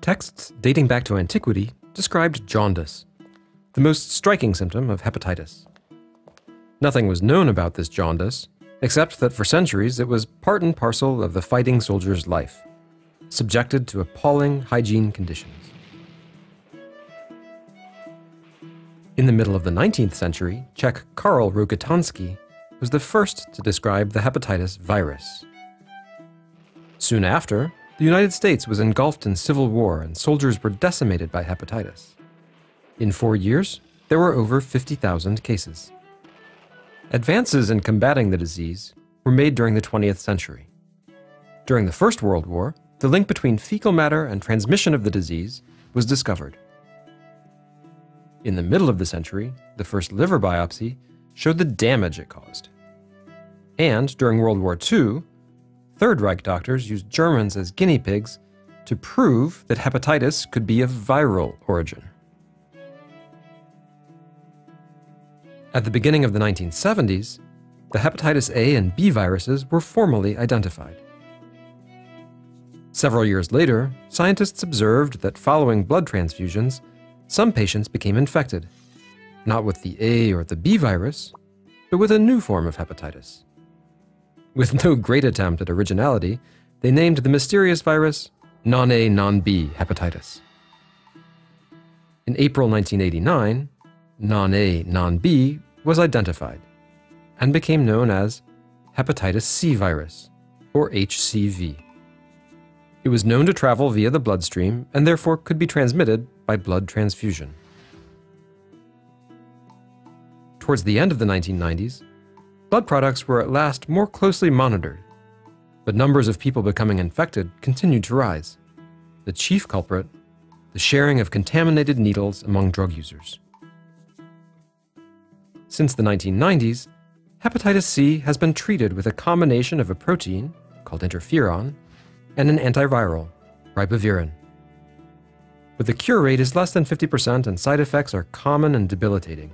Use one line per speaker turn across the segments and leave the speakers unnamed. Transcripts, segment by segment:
Texts dating back to antiquity described jaundice, the most striking symptom of hepatitis. Nothing was known about this jaundice, except that for centuries it was part and parcel of the fighting soldier's life, subjected to appalling hygiene conditions. In the middle of the 19th century, Czech Karl Rokitansky was the first to describe the hepatitis virus. Soon after, the United States was engulfed in civil war and soldiers were decimated by hepatitis. In four years, there were over 50,000 cases. Advances in combating the disease were made during the 20th century. During the First World War, the link between fecal matter and transmission of the disease was discovered. In the middle of the century, the first liver biopsy showed the damage it caused. And during World War II, Third Reich doctors used Germans as guinea pigs to prove that hepatitis could be of viral origin. At the beginning of the 1970s, the hepatitis A and B viruses were formally identified. Several years later, scientists observed that following blood transfusions, some patients became infected, not with the A or the B virus, but with a new form of hepatitis. With no great attempt at originality, they named the mysterious virus non A non B hepatitis. In April 1989, non A non B was identified and became known as hepatitis C virus, or HCV. It was known to travel via the bloodstream and therefore could be transmitted by blood transfusion. Towards the end of the 1990s, blood products were at last more closely monitored, but numbers of people becoming infected continued to rise. The chief culprit, the sharing of contaminated needles among drug users. Since the 1990s, hepatitis C has been treated with a combination of a protein, called interferon, and an antiviral, ribavirin. But the cure rate is less than 50% and side effects are common and debilitating.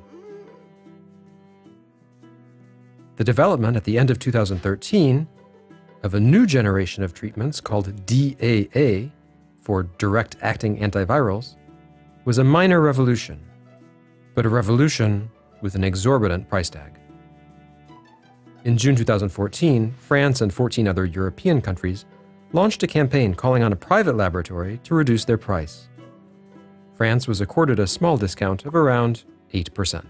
the development at the end of 2013 of a new generation of treatments called DAA for direct acting antivirals was a minor revolution, but a revolution with an exorbitant price tag. In June 2014, France and 14 other European countries launched a campaign calling on a private laboratory to reduce their price. France was accorded a small discount of around 8%.